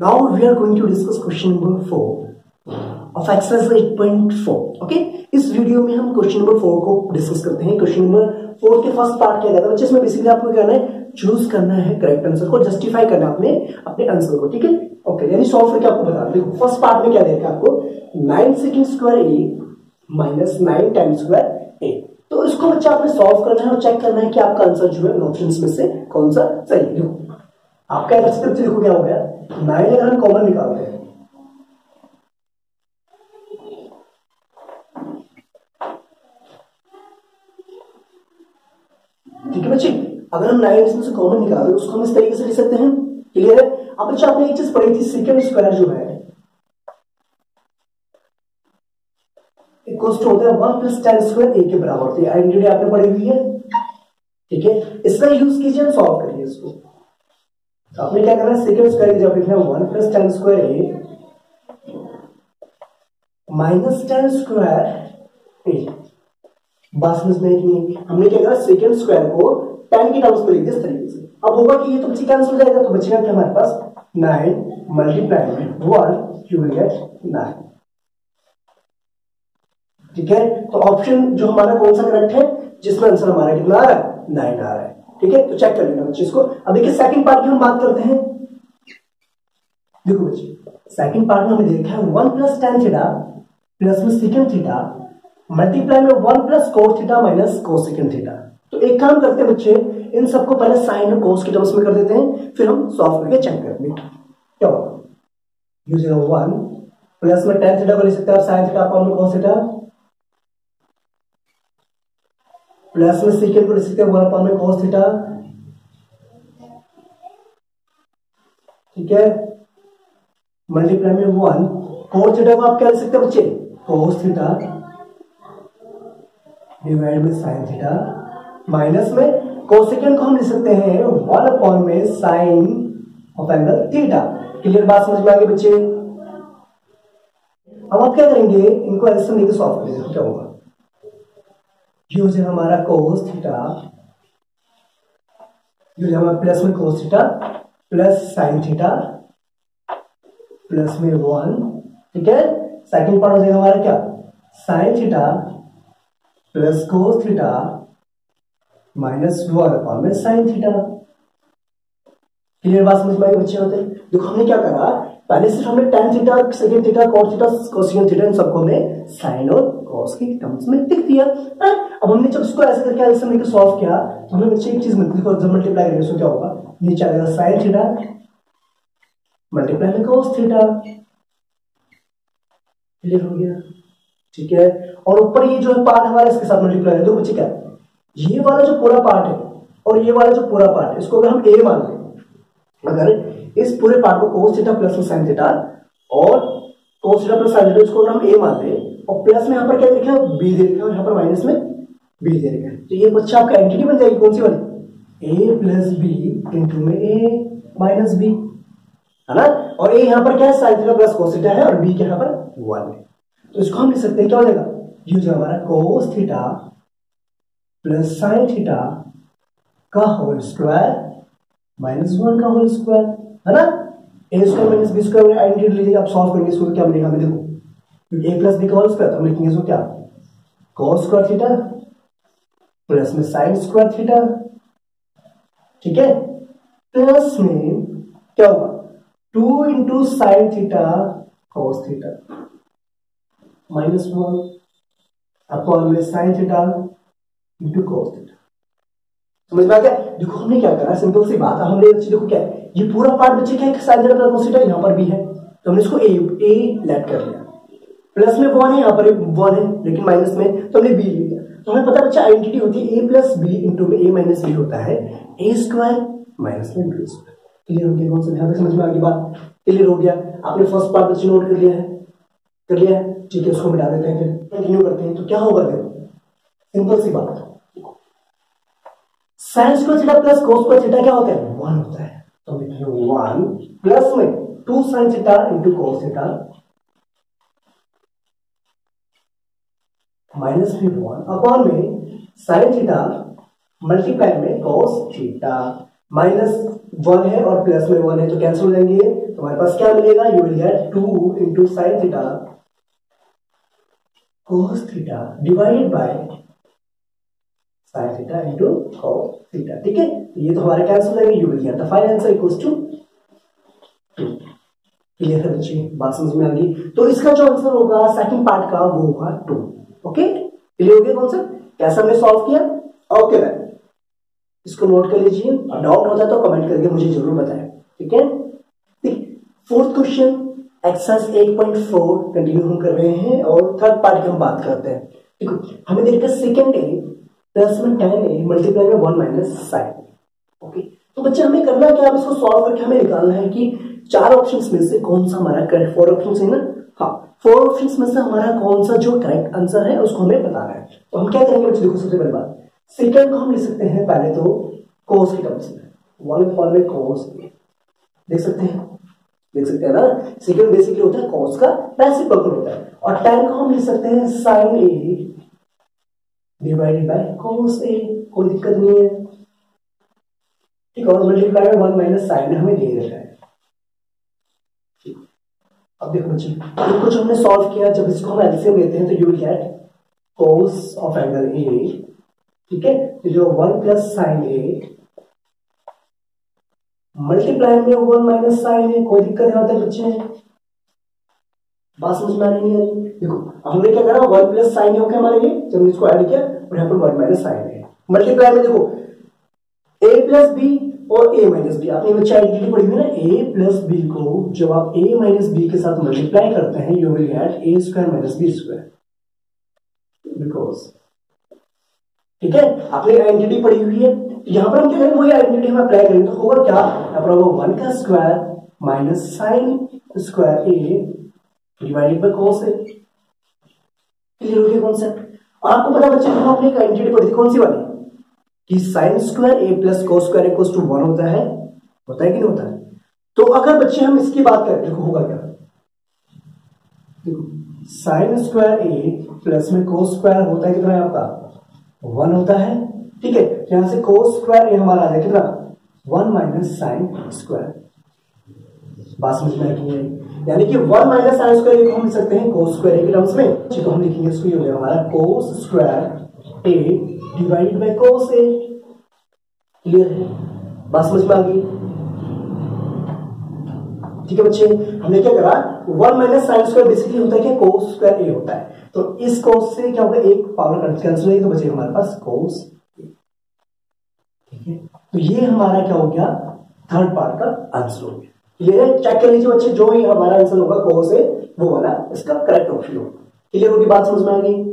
Now we are going to discuss question number four. Of exercise 8.4 okay इस video में हम question number four को discuss करते हैं। क्वेश्चन नंबर फोर के फ़र्स्ट पार्ट क्या कहता है? इसमें बेसिकली आपको क्या करना है? चूज़ करना है करेक्ट आंसर को। जस्टिफाई करना है अपने अपने आंसर को, ठीक है? ओके यानी सॉल्व करके आपको बता देखो फ़र्स्ट पार्ट में क्या देखा आपको? Nine second square A minus nine time square A तो इसको बच्चा, आपने सॉल्व करना है और चेक करना है कि आपका आंसर जो है ऑप्शन में से कौन सा सही देखो आपका से देखो क्या हो गया। नाइन हम कॉमन निकालते हैं? ठीक है बच्चे, अगर हम नाइन इसमें से कॉमन निकालें उसको हम इस तरीके से लिख सकते हैं? क्लियर है? अब बच्चा, आपने एक चीज़ पढ़ी थी सेकेंड स्क्वायर जो है। इक्वल्स होता है one plus ten square A के बराबर तो आइडेंटिटी आपने पढ़ी हुई है। ठीक है? इसका यूज़ कीजिए और सॉल्व करिए इसको। आपने क्या करना है सेकेंड स्क्वायर की जब लिखना है one plus ten square A minus ten square A बस में नहीं हमने क्या करा? सेकेंड स्क्वायर को टेन के टर्म्स में लिख दिया इस तरीके से। अब होगा कि ये तो बच्चे कैंसिल हो जाएगा तो बचेगा क्या हमारे पास? Nine multiply one you will get nine ठीक है? तो ऑप्शन जो हमारा कौन सा करेक्ट है? जिसमें आंसर हमारा कितना आ रहा है? नाइन आ रहा है। ठीक है? तो चेक कर लेना बच्चे इसको। अब देखिए सेकंड पार्ट की हम बात करते हैं। देखो बच्चे सेकंड पार्ट में हमने देखा है one plus ten theta plus में सेकंड थीटा मल्टीप्लाई में one plus cos theta minus cos second theta तो एक काम करते हैं बच्चे, इन सबको पहले साइन और कोस के टर्म्स में कर देते हैं, फिर हम सॉल्व करके चेक करेंगे क्या? होगा यूजिंग वन प्लस में टेन थीटा को ले सकते हैं साइन थीटा अपॉन में कोस थीटा प्लस में सीकेंड को लिख सकते हैं वन अपॉन में कोस थीटा ठीक है? मल्टीप्लाई में वन कोस थीटा को आप क्या लिख सकते हैं बच्चे? कोस थीटा डिवाइड में साइन थीटा माइनस में कोसेकेंड को हम लिख सकते हैं वन अपॉन में sine of angle theta clear बात समझ में आ गई बच्चे? अब आप क्या करेंगे? इनको ऐसे लेके सॉल्व करेंगे, क्या होगा? यूज़ है हमारा कोस थीटा यूज़ हमारा प्लस में cos theta plus sine theta plus में वन ठीक है? सेकंड पार्ट हो जाएगा हमारा क्या? Sine theta plus cos theta minus one upon में साइन थीटा क्लियर बात समझ में आई बच्चे होते देखो, हमने क्या करा? पहले सिर्फ़ हमने ten theta second theta cos theta cosecant theta इन सबको हमने साइन और कॉस के टर्म्स में लिख दिया। अब हमने जब इसको ऐसे करके ऐसे लेकर सॉल्व किया तो हमें बच्चे एक चीज़ मिलती है जब मल्टीप्लाई करेंगे तो क्या होगा? नीचे आ जाएगा साइन थीटा मल्टीप्लाई में कॉस थीटा क्लियर हो गया? ठीक है? और ऊपर ये जो है पार्ट हमारा, इसके साथ मल्टीप्लाई है देखो बच्चे क्या ये वाला जो पूरा पार्ट है, और ये वाला जो पूरा पार्ट है, इसको अगर हम ए मान लें, अगर इस पूरे पार्ट को cos theta plus sine theta और cos theta plus sine theta इसको अगर हम ए मान लें, और प्लस में यहाँ पर क्या लिखा है दे रखा है और यहाँ पर माइनस में बी दे रखा है। तो ये बच्चा आपका एंटिटी बन जाएगी, कौन सी वाली? ए प्लस बी इंटू में ए माइनस बी है ना? और ए यहाँ पर क्या है? Sine theta plus cos theta है और बी के यहाँ पर? वन है। तो इसको हम लिख सकते हैं, क्या हो जाएगा? ये जो हमारा cos theta plus sine theta का होल स्क्वायर माइनस वन का होल स्क्वायर है ना? A square minus B square identity लीजिए, आप सॉल्व करेंगे इसको, क्या मिलेगा हमें देखो। ए प्लस बी का होल स्क्वायर तो हम लिखेंगे इसको क्या? कोस स्क्वायर थीटा प्लस में साइन स्क्वायर थीटा ठीक है? प्लस में क्या होगा? Two into sine theta cos theta minus one upon में sine theta into cos theta समझ में आ गया? देखो, हमने क्या करा? सिंपल सी बात हमने देखो क्या ये पूरा पार्ट बच्चे क्या? है साइन थीटा प्लस थीटा यहाँ पर भी है। तो हमने इसको ए ए लेट कर लिया। प्लस में वन है, यहाँ पर वन है, लेकिन माइनस में तो हमने बी लिया। तो हमें पता बच्चा आइडेंटिटी होती है A plus B into A minus B होता है। ए स्क्वायर माइनस में बी स्क्वायर क्लियर हो गया कौन सा ध्यान समझ में आ गई बात? क्लियर हो गया। आपने फ़र्स्ट पार्ट बच्चे नोट कर लिया है। कर लिया है? ठीक है, उसको मिटा देते हैं फिर। कंटिन्यू करते हैं। तो क्या होगा देखो सिंपल सी बात। Sine square theta plus cos square theta क्या होता है? वन होता है। तो वन प्लस में two sine theta into cos theta minus भी वन अपॉन में साइन थीटा मल्टीप्लाई में कोस थीटा माइनस वन है और प्लस में वन है तो कैंसिल हो जाएँगे तो हमारे पास क्या मिलेगा? You will get two into sine theta cos theta divided by sin theta into cos theta ठीक है? ये तो हमारे कैंसिल हो जाएँगे। You will get the final answer equals to clear है बच्चे? बात समझ में आ गई? तो इसका जो आंसर होगा सेकंड पार्ट का, वो होगा टू ओके क्लियर हो गया कॉन्सेप्ट कैसे हमने सॉल्व किया? ओके मैम इसको नोट कर लीजिए। और डाउट होता है तो कमेंट करके मुझे ज़रूर बताएँ। ठीक है? फोर्थ क्वेश्चन एक्सरसाइज 8.4 कंटिन्यू हम कर रहे हैं और थर्ड पार्ट की हम बात करते हैं। देखो हमें देखा सेकंड ए प्लस में टेन ए मल्टीप्लाई में वन माइनस साइन ओके तो बच्चे हमें करना क्या? इसको सॉल्व करके हमें निकालना है कि चार ऑप्शंस में से कौन सा हमारा करेक्ट फोर ऑप्शन है ना? हाँ। फोर ऑप्शंस में से हमारा कौन सा जो करेक्ट आंसर है, उसको हमें बताना है। तो हम क्या करेंगे बच्चे? देखो, सबसे पहले बात। सेकंड को हम लिख सकते हैं पहले तो कोस की टर्म्स में वन फॉर में कोस देख सकते हैं? देख सकते हैं ना? सेकंड बेसिकली होता है कोस का रेसिप्रोकल होता है। और टेन को हम लिख सकते हैं sine A divided by cos A कोई दिक्कत नहीं है। ठीक है, और मल्टीप्लाई में वन माइनस साइन हमें दे रखा है। अब देखो बच्चे इनको जो हमने सॉल्व किया, जब इसको हम एलसीएम लेते हैं तो you get cos of angle A ठीक है? तो जो one plus sine A multiply में वन माइनस साइन ए कोई दिक्कत नहीं होता बच्चे बात समझ में आ रही है? देखो, हमने क्या करा? वन प्लस साइन ए हो हमारे लिए, जब इसको ऐड किया और यहाँ पर one minus sine A multiply में देखो ए प्लस बी और ए माइनस बी आपने बच्चा आइडेंटिटी पढ़ी हुई ना? ए प्लस बी को जब आप ए माइनस बी के साथ मल्टीप्लाई करते हैं you will get A square minus B square because ठीक है? आपने आइडेंटिटी पढ़ी हुई है। यहाँ पर हम क्या करेंगे? वही आइडेंटिटी हम अप्लाई करेंगे। तो होगा क्या? पर होगा वन का square minus sine square A divided by cos A clear हो गया कॉन्सेप्ट आपको पता बच्चे आपने एक आइडेंटिटी पढ़ी थी। कौन सी वाली? कि साइन स्क्वायर ए प्लस को स्क्वायर इक्वल टू वन होता है होता है कि नहीं होता है? तो अगर बच्चे, हम इसकी बात करें, देखो होगा क्या? देखो साइन स्क्वायर ए प्लस में को स्क्वायर होता है कितना है आपका? वन होता है। ठीक है, यहाँ से को स्क्वायर ए हमारा आ जाए कितना? वन माइनस साइन स्क्वायर बात समझ में आई यानी कि वन माइनस साइन स्क्वायर को हम लिख सकते हैं कोस स्क्वायर के टर्म्स में तो हम लिखेंगे इसको ये हमारा cos square A divided by cos A clear है? बात समझ में आ गई? ठीक है बच्चे, हमने क्या करा? One minus sine square basically होता है क्या कोस स्क्वायर ए होता है। तो इस कोस से क्या होगा? एक पावर कैंसिल तो बचेगा हमारे पास कोस ठीक है? तो ये हमारा क्या हो गया? थर्ड पार्ट का आंसर हो गया। क्लियर है? चेक कर लीजिए बच्चे, जो ही हमारा आंसर होगा कोस ए वो वाला इसका करेक्ट ऑप्शन होगा। क्लियर होगी? बात समझ में आ गई?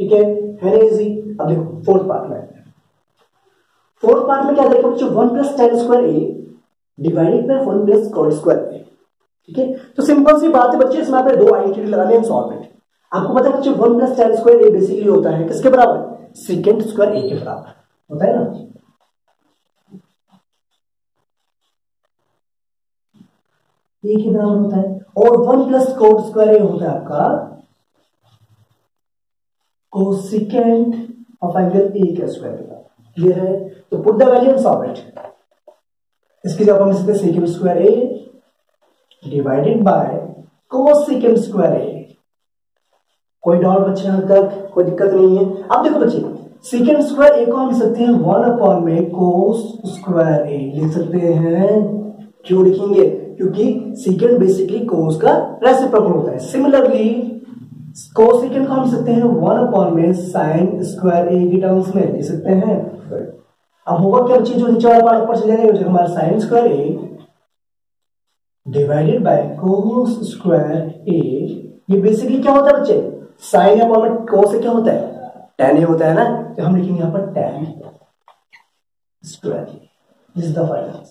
ठीक है? है इजी अब देखो फोर्थ पार्ट में। फोर्थ पार्ट में क्या देखो बच्चों one plus tan square A divided by one plus cot square A ठीक है? तो सिंपल सी बात है बच्चे, इसमें आपने दो आइडेंटिटी लगाने हैं सॉल्व इट आपको पता है बच्चे one plus tan square A basically होता है, किसके बराबर? सेकेंड स्क्वायर ए के बराबर। होता है ना? ए के बराबर होता है। और one plus cot square A होता है आपका ऑफ़ ए का स्क्वायर है तो पुट द सॉल्व इट जवाब हम स्क्वायर डिवाइडेड बाय स्क्वायर कोई डाउट बच्चे यहाँ तक, कोई दिक्कत नहीं है। अब देखो बच्चे स्क्वायर को हम सकते हैं वन अपॉन में स्क्वायर लिख सकते हैं, क्यों लिखेंगे? क्योंकि सेकेंड बेसिकली कोस का रेसिप्रोकल होता है। सिमिलरली कोसिकेंट को हम सकते हैं। वन अपॉन में साइन स्क्वायर ए की टर्म्स में लिख सकते हैं। अब होगा क्या बच्चे जो नीचे वाला पार्ट ऊपर चले जाएगा हमारा sine square A divided by cos square A ये बेसिकली क्या होता है बच्चे? साइन अपॉन में कोस क्या होता है? टेन ए होता है ना? तो हम लिखेंगे यहाँ पर tan square is the final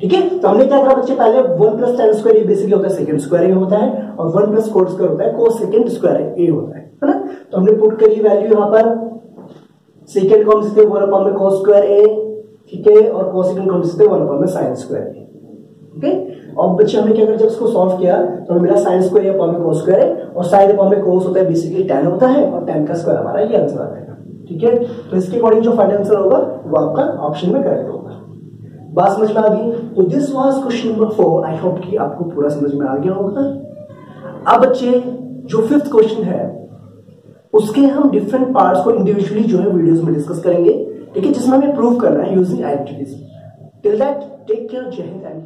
ठीक है? तो हमने क्या करा बच्चे, पहले one plus tan square basically होता है सेकंड स्क्वायर ए होता है और वन प्लस स्क्वायर होता है, को सेकंड स्क्वायर ए होता है। ना? तो हमने पुट करी वैल्यू यहाँ पर। सेकंड को हम लिखते वन अपॉन में स्क्वायर ए ठीक है? और को सेकंड को हम वन अपॉन में साइन स्क्वायर ए ओके बच्चे, हमने क्या करा, जब इसको सॉल्व किया तो हमें मिला साइन स्क्वायर अपॉन में स्क्वायर और साइन अपॉन में कोस होता है बेसिकली टेन होता है, और टेन का स्क्वायर हमारा ये आंसर आ जाएगा, ठीक है? तो इसके अकॉर्डिंग जो फाइनल आंसर होगा, वो आपका ऑप्शन में करेक्ट होगा। बात समझ में आ गई? तो this was question number four I hope कि आपको पूरा समझ में आ गया होगा। अब बच्चे, जो फिफ्थ क्वेश्चन है, उसके हम डिफरेंट पार्ट्स को इंडिविजुअली जो है वीडियोस में डिस्कस करेंगे। ठीक है, जिसमें हमें प्रूव करना है using identities till that take care Jai Hind and